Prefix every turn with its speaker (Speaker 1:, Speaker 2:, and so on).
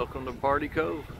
Speaker 1: Welcome to Party Cove.